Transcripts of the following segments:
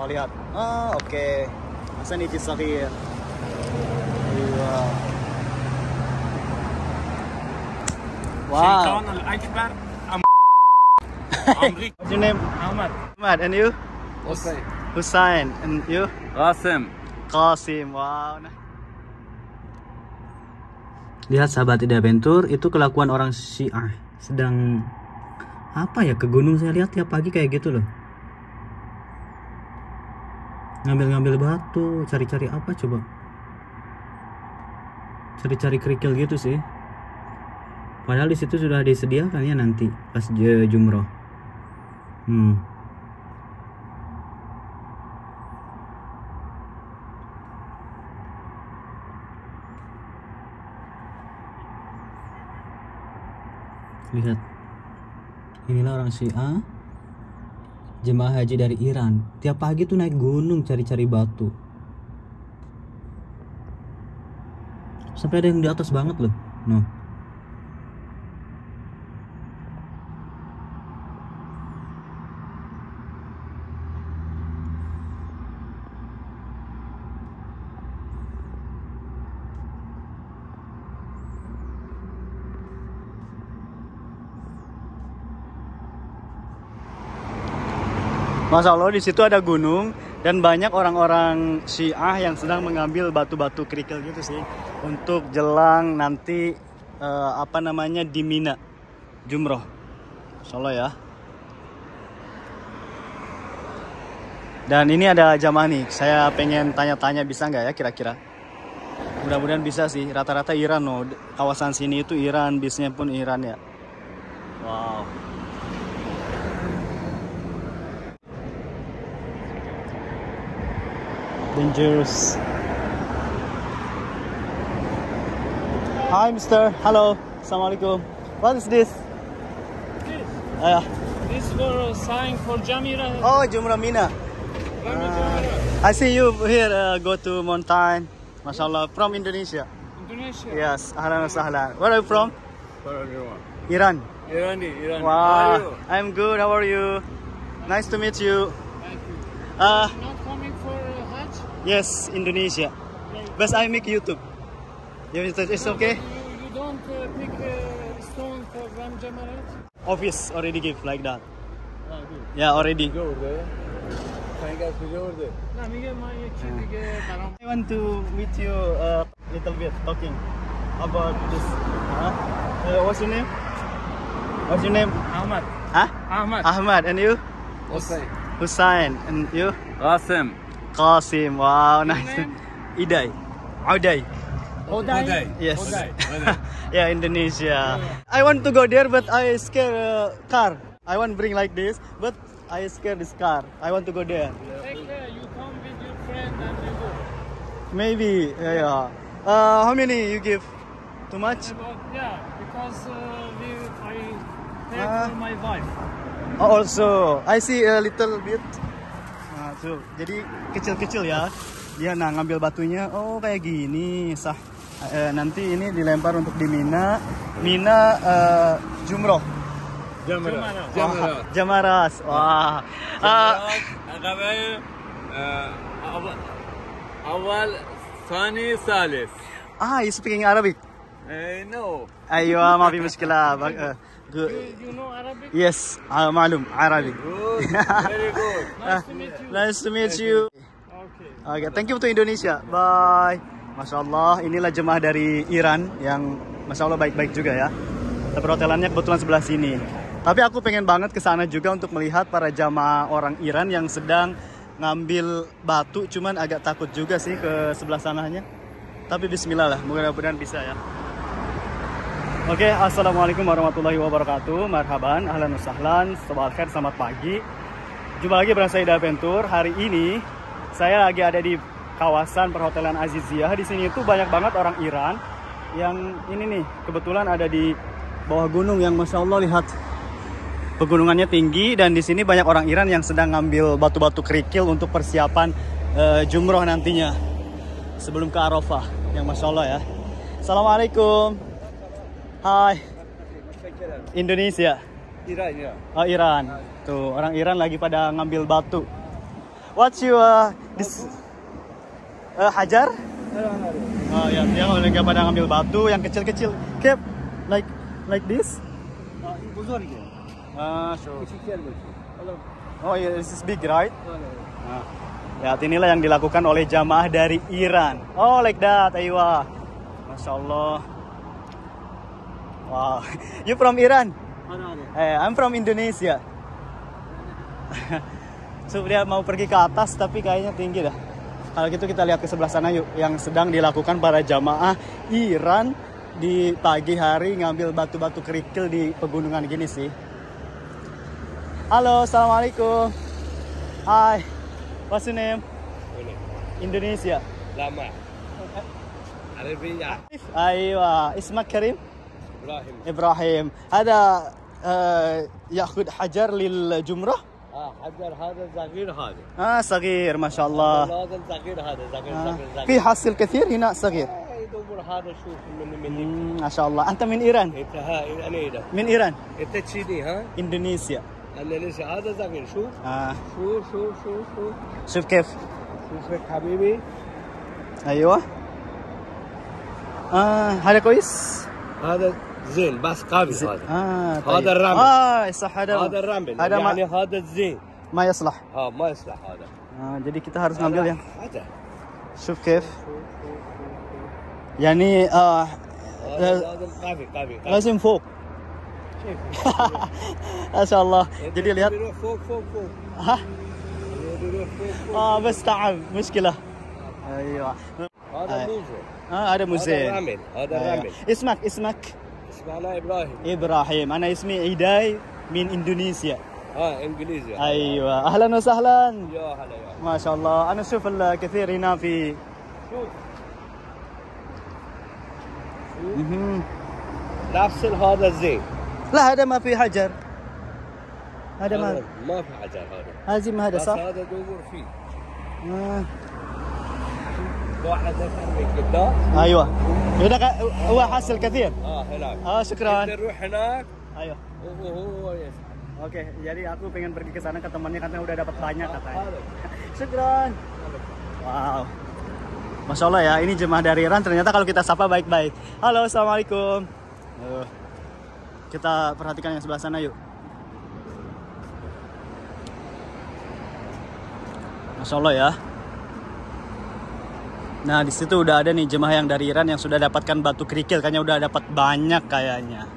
Mau lihat? Oh, oke. Hasan Iji Sakhir. Iya. Wow. الشيطان الأكبر أم عمري What's your name? أحمد Ahmad. And you? حسين Hussein. And you? قاسم Qasim. Wow. Nah. Lihat sahabat Ida Ventur, itu kelakuan orang Syiah. Sedang apa ya ke gunung saya lihat tiap pagi kayak gitu loh. Ngambil-ngambil batu, cari-cari apa coba? Cari-cari kerikil gitu sih. Padahal di situ sudah disediakan ya nanti pas jumroh. Hmm. Lihat. Inilah orang Syiah. Jemaah haji dari Iran. Tiap pagi tuh naik gunung cari-cari batu. Sampai ada yang di atas banget loh. Noh. Masya Allah di situ ada gunung dan banyak orang-orang Syiah yang sedang mengambil batu-batu kerikil gitu sih untuk jelang nanti eh, apa namanya di Mina Jumroh. Masya Allah ya. Dan ini ada jamaah nih. Saya pengen tanya-tanya bisa nggak ya kira-kira? Mudah-mudahan bisa sih. Rata-rata Iran loh. Kawasan sini itu Iran, bisnya pun Iran ya. Wow. Dangerous. Hi, Mister. Hello. Assalamualaikum. What is this? This. Uh, This for sign for Jamira. oh, Jumrah Mina. I see you here. Uh, go to mountain. Mashallah. From Indonesia. Indonesia. Yes. Ahlan wa sahlan. Where are you from? For everyone. Iran. Irani, Irani. Wow. I'm good. How are you? Nice to meet you. Thank you. Uh, Not coming for uh, Hajj? Yes, Indonesia. Okay. But I make YouTube. It's okay? You don't uh, pick a stone for Ram Jamarat? Office already give like that. Ah, yeah, already. Uh, Go there. I want to meet you uh, a uh, little bit talking about this. Huh? Uh, what's your name? What's your name? Ahmad. Huh? Ahmad. Ahmad. And you? Hussein. Hussein. And you? Qasim. Kasim, Wow, nice. Iday. Uday. Uday. Yes. Yeah, Indonesia. Yeah. I want to go there, but I scare uh, car. I want bring like this, but I scare this car. I want to go there. Take care. You come with your friend and go. Maybe. Yeah. Uh, how many you give? Too much? About, yeah, because uh, we, I pay uh, for my wife. Oh, also, I see a little bit. Nah, tuh. Jadi kecil-kecil ya. Dia nah ngambil batunya. Oh, kayak gini. Sah. Eh, nanti ini dilempar untuk di Mina. Mina eh, Jumroh. Jumara. Wah, Jamaras. Wah. Ah, عقبه اول ثاني ثالث ah, you speaking Arabic? نو ايوه ما في مشكله بق- آه، You, you know Arabic? يس آه، معلوم عربي good very good Nice to meet you. nice to meet you Okay. Oke, thank you to Indonesia. Bye. Masya Allah, inilah jemaah dari Iran yang Masya Allah baik-baik juga ya. Tapi perhotelannya kebetulan sebelah sini. Tapi aku pengen banget ke sana juga untuk melihat para jamaah orang Iran yang sedang ngambil batu. Cuman agak takut juga sih ke sebelah sananya. Tapi bismillah lah, mudah-mudahan bisa ya. Oke, assalamualaikum warahmatullahi wabarakatuh. Marhaban, ahlan wa sahlan, sabah khair, selamat pagi. Jumpa lagi bersama saya Ventur. Hari ini saya lagi ada di kawasan perhotelan Aziziyah. Di sini itu banyak banget orang Iran yang ini nih kebetulan ada di bawah gunung yang masya Allah lihat pegunungannya tinggi dan di sini banyak orang Iran yang sedang ngambil batu-batu kerikil untuk persiapan eh, jumroh nantinya sebelum ke Arafah yang masya Allah ya. Assalamualaikum. Hai. Indonesia. İran ya Oh Iran. Tuh orang Iran lagi pada ngambil batu. What's your uh, this uh, hajar? Oh ya, dia lagi pada ngambil batu yang kecil-kecil. Keep like like this. Ah, sure. Oh yeah, this is big, right? Nah, lihat inilah yang dilakukan oleh jamaah dari Iran. Oh, like that, aywa. Masya Allah. Wow. You from Iran? Eh, I'm from Indonesia. so, dia mau pergi ke atas tapi kayaknya tinggi dah. Kalau gitu kita lihat ke sebelah sana yuk yang sedang dilakukan para jamaah Iran di pagi hari ngambil batu-batu kerikil di pegunungan gini sih. Halo, Assalamualaikum. Hai, what's your name? Indonesia. Lama. Eh, eh. Arabinya. Aiyah, Isma Karim. Ibrahim. إبراهيم. هذا آه يأخذ حجر للجمرة؟ آه حجر هذا صغير هذا. آه صغير ما شاء الله. لازم صغير هذا صغير آه. صغير. في حصل كثير هنا؟ صغير. آه، يدور هذا شوف من من ما شاء الله. أنت من إيران؟ إنت ها أنا هنا من إيران. إنت تشيني ها؟ إندونيسيا. أنا ليش؟ هذا صغير شوف. آه. شوف شوف شوف شوف. شوف كيف. شوفك حبيبي. أيوة. آه هذا كويس. هذا زين بس قوي هذا. آه هذا الرمل. آه صح هذا هذا الرمل. هذا يعني ما, هذا الزين. ما يصلح. ها ما يصلح هذا. آه jadi kita harus ngambil yang شوف كيف. يعني آه هذا لازم قوي قوي لازم فوق. ما شاء الله. jadi lihat يروح فوق فوق فوق. ها؟ يروح فوق فوق. آه بس تعب. مشكلة. أيوه. هذا آه. مو زين. آه هذا مو هذا زين. الرمل هذا أيوة. الرمل. اسمك. اسمك اسمعنا إبراهيم. إبراهيم. أنا اسمي عيداي من إندونيسيا. ها إنجليزي. أيوه. أهلا وسهلا. يا هلا يا ما شاء الله. أنا أشوف الكثير هنا في شوف. نفس هذا الزين لا هذا ما في حجر. هذا ما ما في حجر هذا. هذه ما هذا صح؟ هذا دور فيه. آه. واحد اكثر من قدام ايوه هذا ك- هو حاصل كثير اه هناك اه شكرا انت روح هناك ايوه وهو يسحب Oke, jadi aku pengen pergi ke sana ke temannya karena udah dapat banyak katanya. هذا Syukron. Wow. Masya Allah ya, ini jemaah dari Iran ternyata kalau kita sapa baik-baik. Halo, Assalamualaikum. Uh, kita perhatikan yang sebelah sana yuk. Masya Allah ya. Nah, di situ udah ada nih jemaah yang dari Iran yang sudah dapatkan batu kerikil, kayaknya udah dapat banyak kayaknya.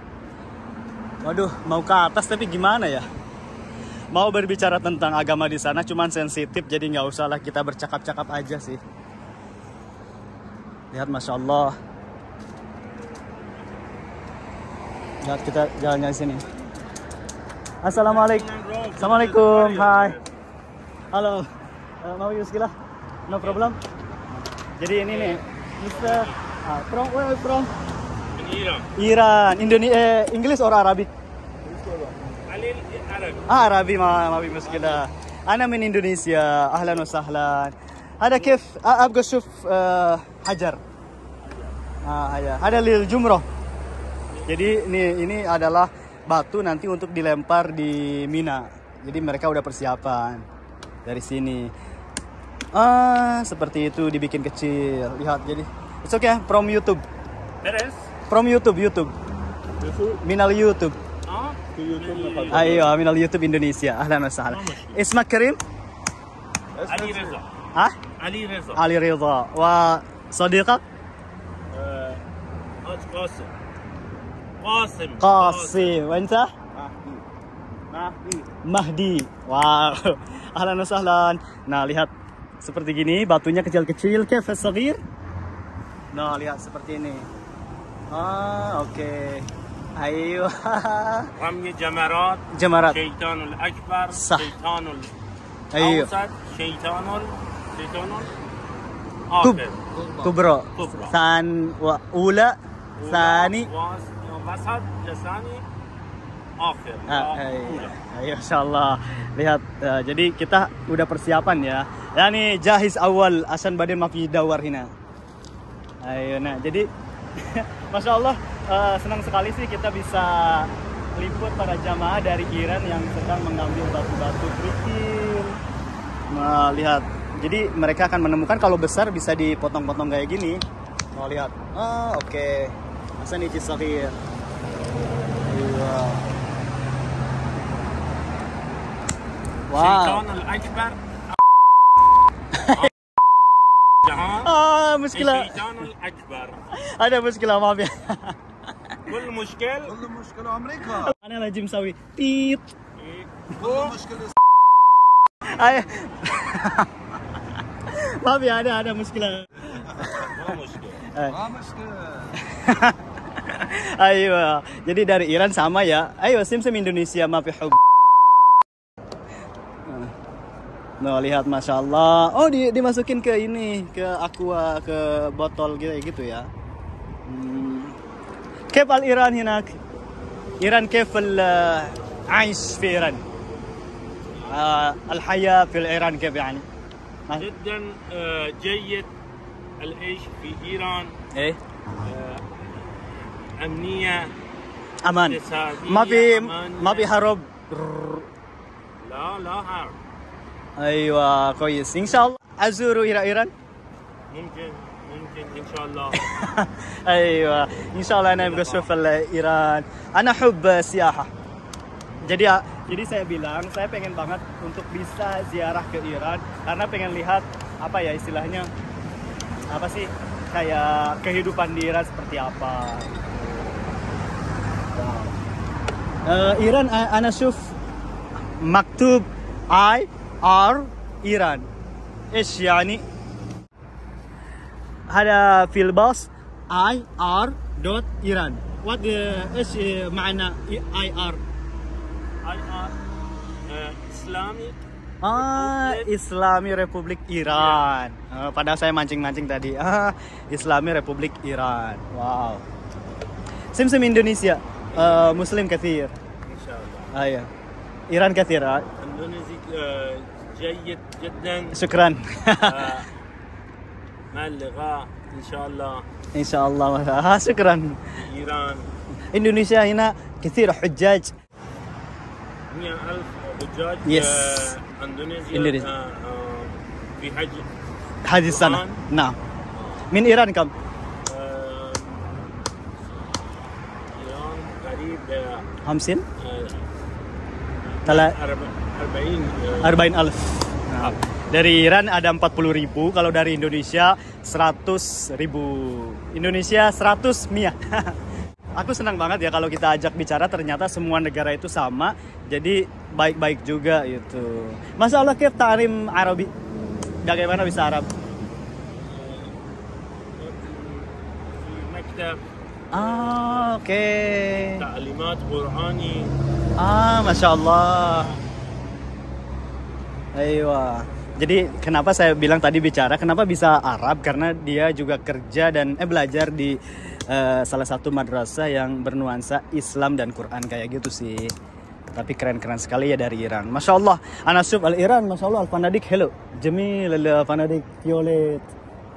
Waduh, mau ke atas tapi gimana ya? Mau berbicara tentang agama di sana cuman sensitif jadi nggak usah lah kita bercakap-cakap aja sih. Lihat masya Allah. Lihat kita jalannya di sini. Assalamualaikum. Assalamualaikum. Hai. Halo. Eh, mau use gila? No problem. Jadi ini nih, Mister ah, from where are you from? ايران Iran, Indonesia, eh, English or Arabic? علي العربي آه عربي ما ما في مشكلة أنا من إندونيسيا أهلا وسهلا هذا كيف آه، أبغى أشوف آه، حجر آه هذا هذا للجمرة jadi ini ini adalah batu nanti untuk dilempar di Mina jadi mereka udah persiapan dari sini ah seperti itu dibikin kecil lihat jadi it's okay from YouTube درس from YouTube YouTube minal YouTube اه في يوتيوب ايوه من اليوتيوب اندونيسيا اهلا وسهلا اسمك كريم علي رضا ها علي رضا علي رضا وصديقك آه، قاسم قاسم قاسم وانت مهدي Mahdi wow ahlan wasahlan nah lihat seperti gini batunya kecil-kecil كيف الصغير nah lihat seperti ini ah oke ايوه رمي جمرات جمرات شيطان الاكبر صح. شيطان ايوه الاوسط شيطان ال- شيطان كب الاخر كبرى كبرى. ثان واولى ثاني واس- وسط off ya. Ah, iya. ah iya, eh, iya. Insya Allah lihat uh, jadi kita udah persiapan ya. Ya nih jahis awal asan badan mafi dawar hina. Ayo nah jadi masya Allah uh, senang sekali sih kita bisa liput para jamaah dari Iran yang sedang mengambil batu-batu kerikil. Nah, lihat. Jadi mereka akan menemukan kalau besar bisa dipotong-potong kayak gini. Oh, lihat. Oh, oke. Okay. Asan Ichi Wow. الشيطان الأكبر جهان Ah, muskilah. الشيطان الأكبر Ada muskilah, maaf ya. كل مشكل كل مشكلة أمريكا Ana lagi sawi. Tit. كل مشكلة Ay. maaf ya, ada ada muskilah. ما مشكل ما مشكلة Ayo, jadi dari Iran sama ya. Ayo, sim sim Indonesia maaf ya hub. Nah, lihat masya Allah. Oh, di, dimasukin ke ini, ke aqua, ke botol gitu gitu ya. Hmm. كيف الإيران هناك؟ إيران كيف العيش في إيران؟ آه، الحياة في الإيران كيف يعني؟ جدا آه، جيد العيش في إيران إيه آه، أمنية أمان اقتصادية ما في أمانية. ما في حرب لا لا حرب ايوه كويس ان شاء الله ازور الى ايران ممكن ممكن إن شاء الله ايوه ان شاء الله انا ابغى اشوف ايران انا احب السياحه jadi jadi saya bilang saya pengen banget untuk bisa ziarah ke Iran karena pengen lihat apa ya istilahnya apa sih kayak kehidupan di Iran seperti apa wow. Eh, Iran a- ana shuf maktub I R إيران إيش يعني؟ هذا في الباص I R دوت إيران what the- إيش معنى I R اي ار آه، اسلامي Ah, Islami Republik Iran. Ah, padahal saya mancing-mancing tadi. Ah, Islami Republik Iran. Wow. Sim sim Indonesia. Ah, Muslim kathir. ان شاء الله Ah, ya. إيران كثيره آه. اندونيسي آه، جيد جدا. شكرا. آه، مع اللغة إن شاء الله. إن شاء الله. ها شكرا. إيران. إندونيسيا هنا كثير حجاج. 100000 حجاج يس إندونيسيا في حج هذه السنة. نعم. من إيران كم؟ إيران قريب 50 kalau Arbain eh. Arbain nah. alf. Dari Iran ada 40 ribu kalau dari Indonesia 100 ribu. Indonesia 100 mia. Aku senang banget ya kalau kita ajak bicara ternyata semua negara itu sama jadi baik-baik juga itu. Masya Allah kita Tarim Arabi. Bagaimana bisa Arab? Ah oke. Okay. Ta'limat Qur'ani Ah, masya Allah. Ayo. Jadi kenapa saya bilang tadi bicara, kenapa bisa Arab? Karena dia juga kerja dan eh belajar di eh, salah satu madrasah yang bernuansa Islam dan Quran kayak gitu sih. Tapi keren-keren sekali ya dari Iran. Masya Allah. Ana syuf al Iran, Masya Allah al fanadik hello. Jamil al fanadik violet.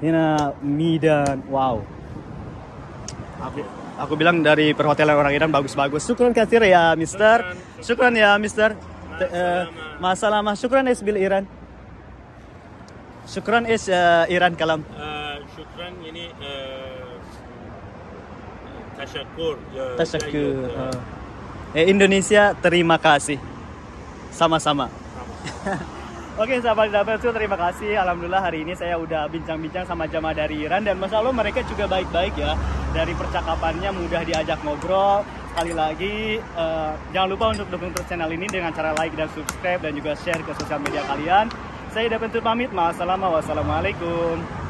Hina Midan. Wow. Aku, aku bilang dari perhotelan orang Iran bagus-bagus. Syukran kasir ya Mister. Syukran ya Mister. Masalah eh, mas syukran es bil Iran. Syukran es eh, Iran kalam. Eh, uh, syukran ini tasyakur. Ya, tasyakur. Ya, ya, eh, Indonesia terima kasih. Sama-sama. Oke sahabat Dapet terima kasih Alhamdulillah hari ini saya udah bincang-bincang sama jamaah dari Iran Dan masya Allah mereka juga baik-baik ya dari percakapannya mudah diajak ngobrol. Sekali lagi eh, jangan lupa untuk dukung terus channel ini dengan cara like dan subscribe Dan juga share ke sosial media kalian. Saya Dapetsu pamit Ma'assalamah wassalamualaikum